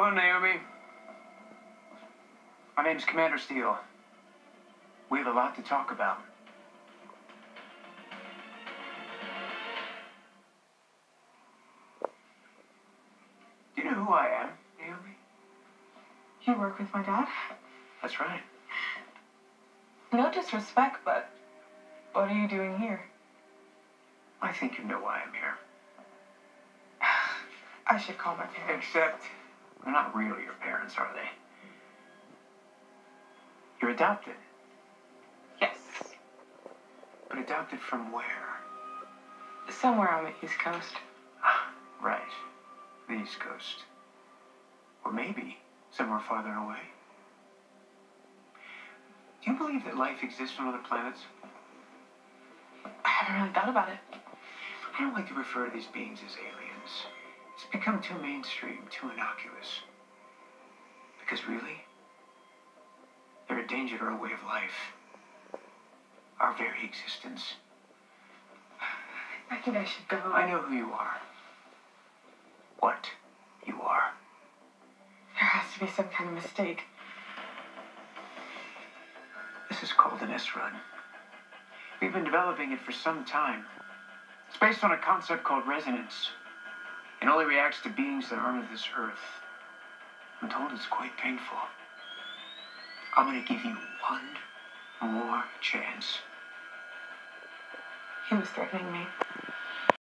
Hello, Naomi. My name's Commander Steel. We have a lot to talk about. Do you know who I am, Naomi? You work with my dad? That's right. No disrespect, but what are you doing here? I think you know why I'm here. I should call my parents. Except, they're not really your parents, are they? You're adopted. Yes. But adopted from where? Somewhere on the East Coast. Ah, right. The East Coast. Or maybe somewhere farther away. Do you believe that life exists on other planets? I haven't really thought about it. I don't like to refer to these beings as aliens. It's become too mainstream, too innocuous. Because really, they're a danger to our way of life. Our very existence. I think I should go. I know who you are. What you are. There has to be some kind of mistake. This is called an S-Run. We've been developing it for some time. It's based on a concept called resonance. It only reacts to beings that aren't of this earth. I'm told it's quite painful. I'm gonna give you one more chance. He was threatening me.